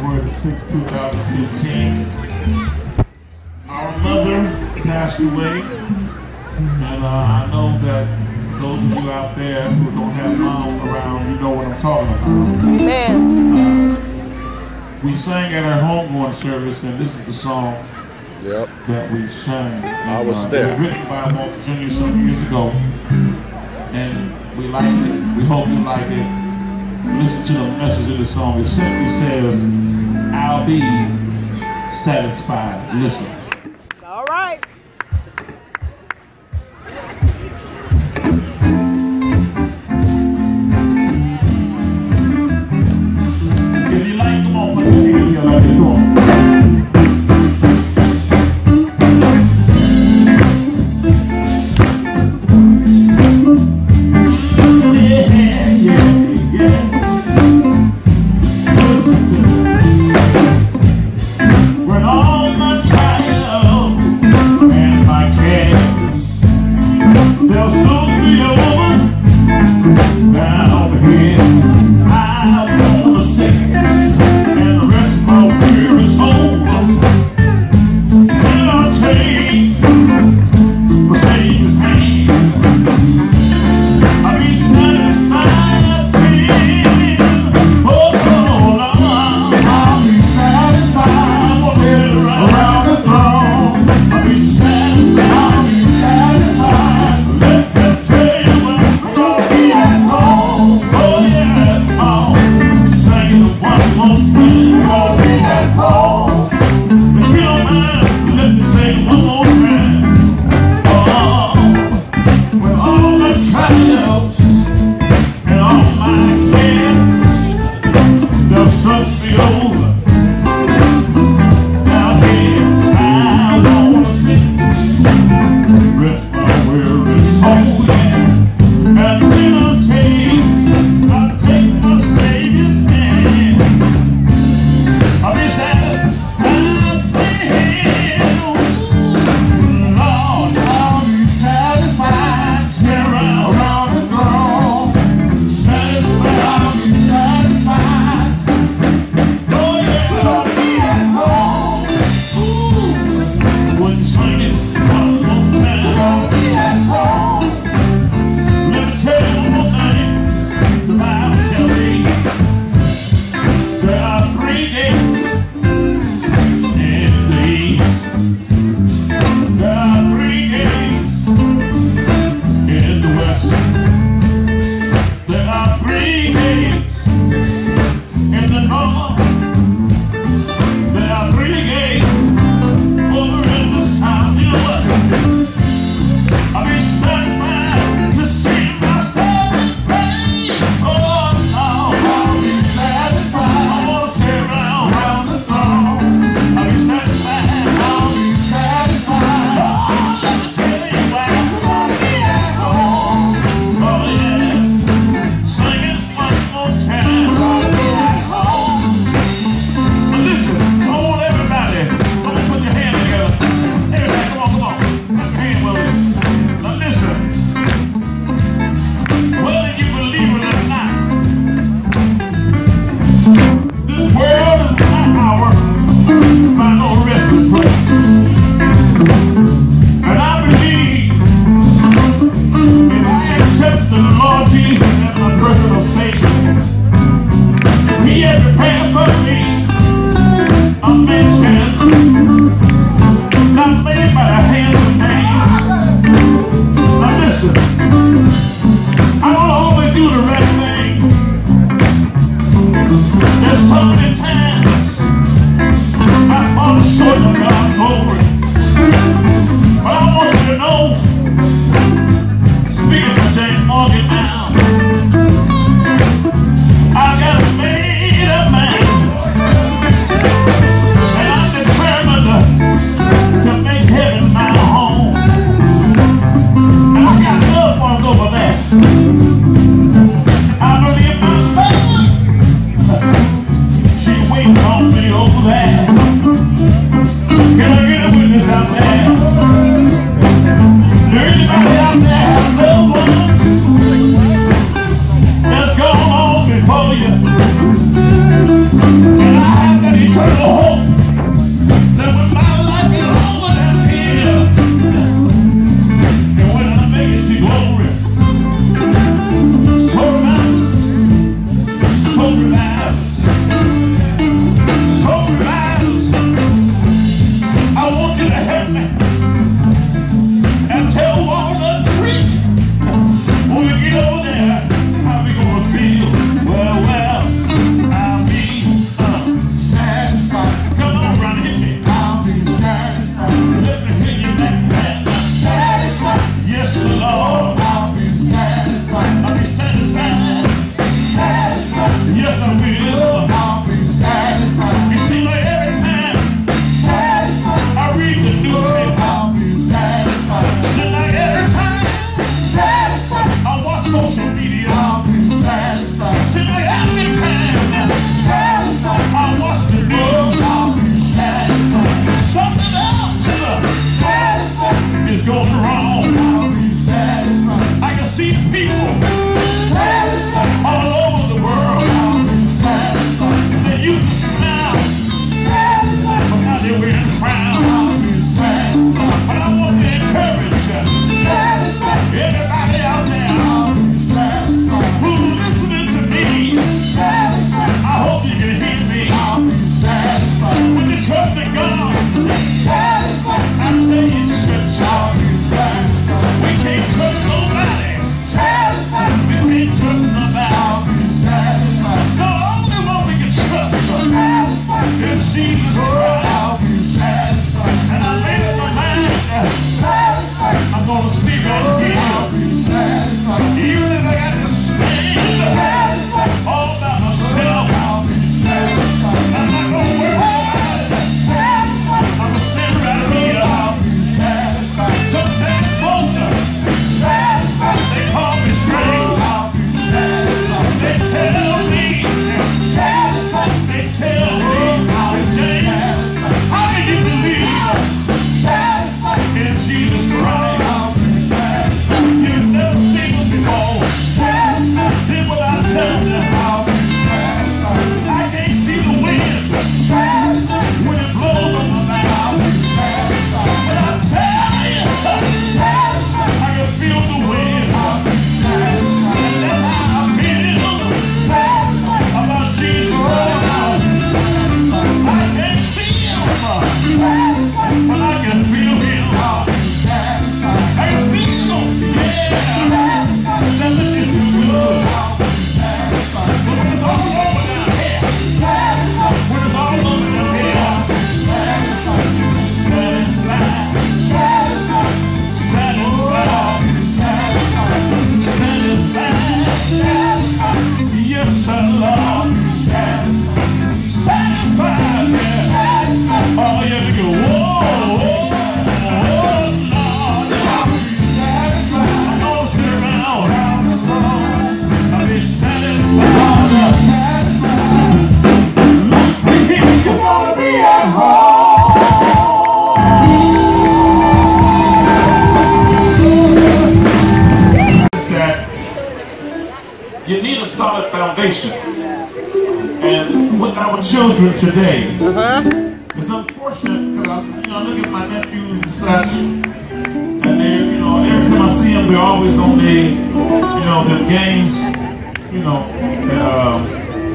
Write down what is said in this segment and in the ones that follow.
Award 6, 2015. Our mother passed away, and uh, I know that those of you out there who don't have mom around, you know what I'm talking about. Man. Uh, we sang at our homegoing service, and this is the song yep. that we sang. I was uh, there. It was written by Walter Jr. some years ago, and we like it. We hope you like it listen to the message of the song. It simply says, I'll be satisfied. Listen. Mm-hmm. Yeah. Today. Uh-huh. It's unfortunate because I, you know, I look at my nephews and such, and they, you know, every time I see them, they're always on the, you know, them games, you know, that, uh,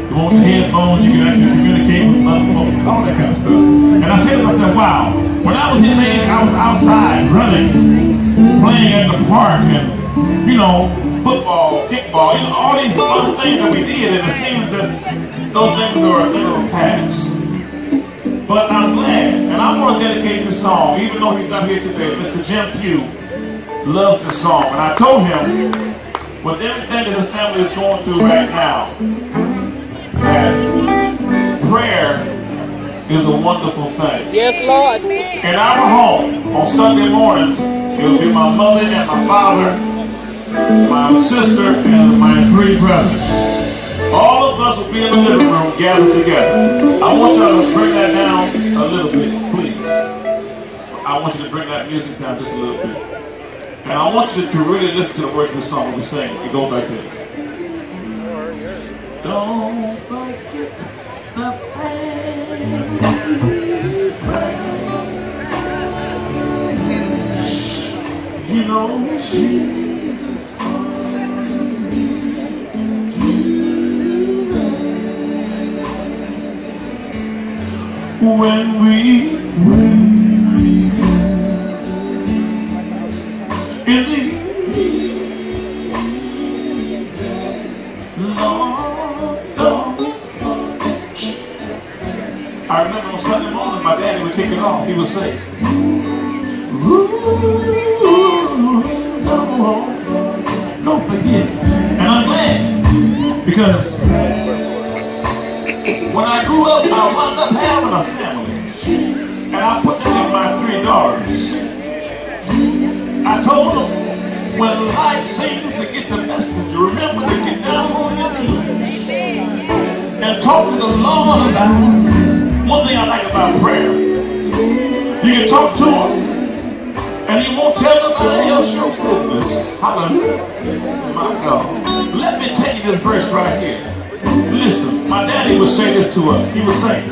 the one with the headphones, you can actually communicate with other folks, all that kind of stuff. And I to myself, wow, when I was his age, I was outside running, playing at the park, and, you know, football, kickball, you know, all these fun things that we did, and it seems that those things are a little past. But I'm glad, and I want to dedicate this song, even though he's not here today. Mr. Jim Pugh loved this song, and I told him, with everything that his family is going through right now, that prayer is a wonderful thing. Yes, Lord. In our home, on Sunday mornings, it will be my mother and my father, my sister, and my three brothers. All of us will be in the living room gathered together. I want y'all to bring that down a little bit, please. I want you to bring that music down just a little bit. And I want you to really listen to the words of the song we sing. It goes like this. Don't forget the family. You know, Jesus When we, when we in the Lord, don't forget. I remember on Sunday morning, my daddy would kick it off. He would say, Ooh, don't, don't forget. And I'm glad because When life seems to get the best of you, remember to get down on your knees and talk to the Lord about it. One thing I like about prayer, you can talk to him and he won't tell nobody else your goodness. Hallelujah. My God. Let me tell you this verse right here. Listen, my daddy would say this to us. He would say,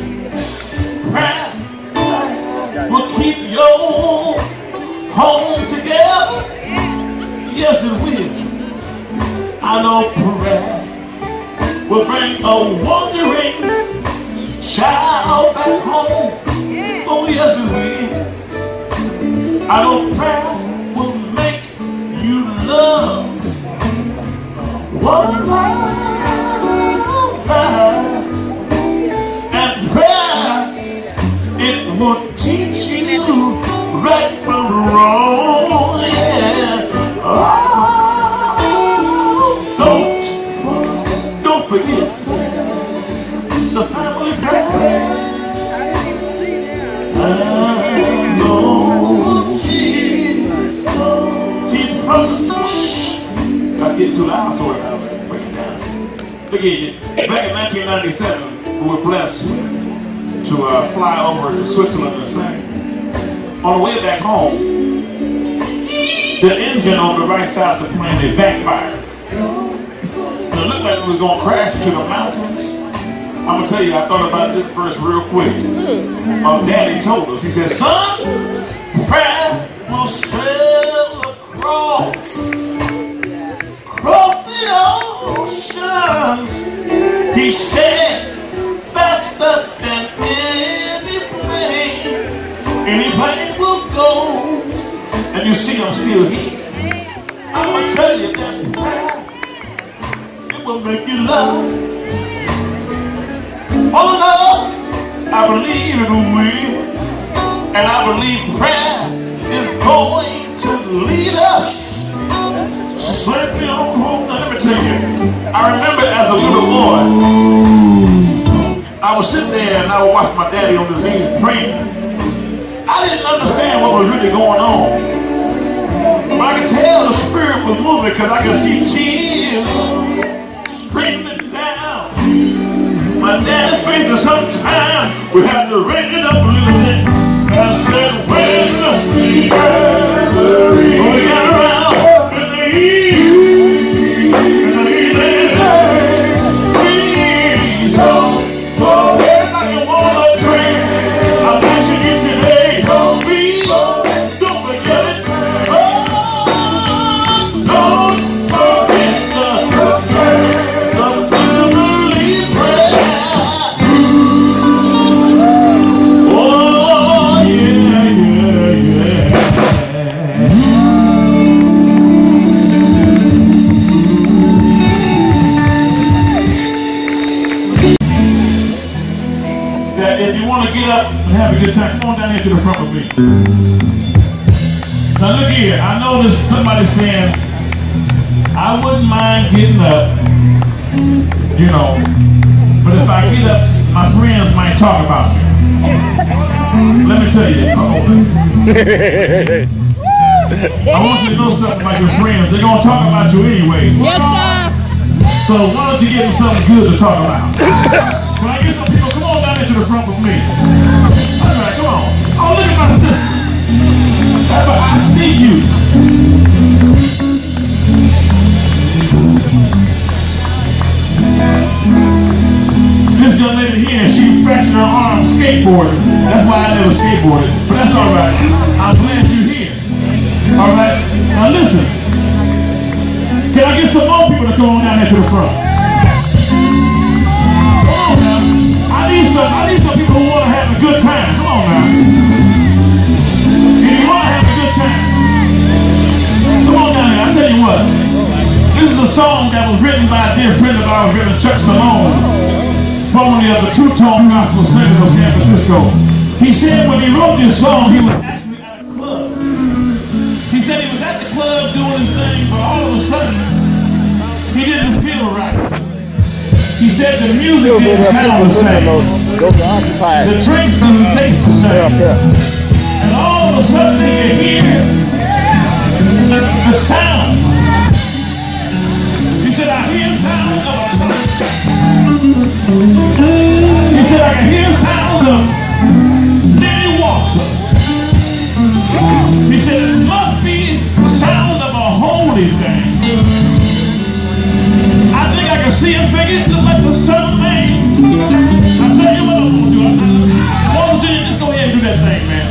prayer will keep your home Yes, it will. I know prayer will bring a wandering child back home. Oh, yes, it will. I know prayer will make you love. And prayer, it will teach you right from wrong. Got get too loud, so I bring it down. Look at you. Back in 1997, we were blessed to uh, fly over to Switzerland and sing. On the way back home, the engine on the right side of the plane it backfired. And it looked like it was going to crash into the mountains. I'm going to tell you, I thought about this verse real quick. My daddy told us, he said, son, prayer will sail across, the oceans. He said, faster than any plane, any plane will go. And you see, I'm still here. I'm gonna tell you that prayer, it will make you love. Oh, In all, I believe it will. And I believe prayer is going to lead safely on home. Now, let me tell you, I remember as a little boy, I was sitting there and I would watch my daddy on his knees praying. I didn't understand what was really going on. But I could tell the spirit was moving because I could see tears streaming down. My daddy's face and sometimes we had to raise it up a little bit. I said, when we gather, saying, I wouldn't mind getting up, you know, but if I get up, my friends might talk about me. Let me tell you. I want you to know something about your friends. They're gonna talk about you anyway. Yes, sir. So why don't you give them something good to talk about? Can I get some people? Come on down into the front with me. All right, come on. Oh, look at my sister. I see you. Lady here, she fractured her arm skateboarding. That's why I never skateboarded. But that's all right. I'm glad you're here. All right. Now listen. Can I get some more people to come on down here to the front? Come on now. I need some, I need some people who want to have a good time. Come on now. If you want to have a good time, come on down here. I tell you what. This is a song that was written by a dear friend of ours, Reverend Chuck Simone, formerly of the True Tone Gospel Singers of San Francisco. He said when he wrote this song, he was actually at a club. He said he was at the club doing his thing, but all of a sudden, he didn't feel right. He said the music didn't sound the same. The drinks didn't taste the same. And all of a sudden, He said, I can hear sound of waters. He said, must be the sound of a holy thing. I think I can see look like the man. I tell you what I'm gonna do. I, I, why don't you just go ahead and do that thing, man?